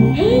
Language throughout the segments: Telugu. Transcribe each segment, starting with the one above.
Hey!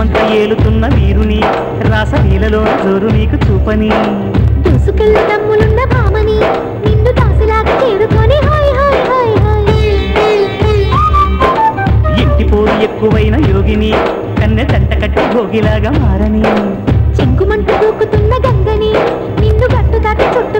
దేశమంతా ఏలుతున్న వీరుని రాసలీలలో జోరు నీకు చూపని. దూసుకెళ్ళు దమ్ములున్న భామని నిన్ను దాసిలాగా చేరుకొని హాయ్ హాయ్ హాయ్ హాయ్. ఇంటి పోరు ఎక్కువైన యోగిని కన్నె తంట కట్టి భోగిలాగా మారని. చెంగుమంటూ దూకుతున్న గంగని నిన్ను గట్టు దాటి చుట్టుకొని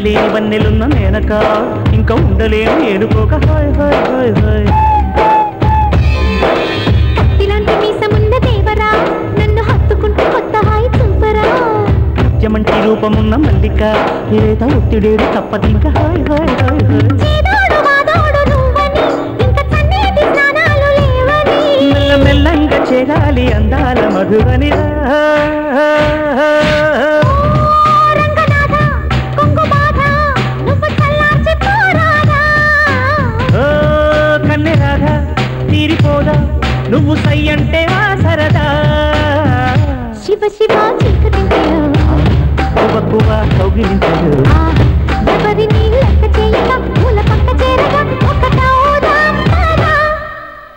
మచ్చలేని వన్నెలున్న నేనక. ఇంకా ఉండలేను ఏడుకోక హాయ్ హాయ్ హాయ్ హాయ్. నిత్యమంటి రూపమున్న మల్లిక ఏత ఒత్తిడేడు తప్పదింక హాయ్ హాయ్ హాయ్ హాయ్. మెల్లంగా చేరాలి అందాల మధువని తీరిపోదా? నువ్వు సై అంటే ఆ సరదా. శివ శివ చిక్కువా కౌగిలించదు. పక్క చేరగా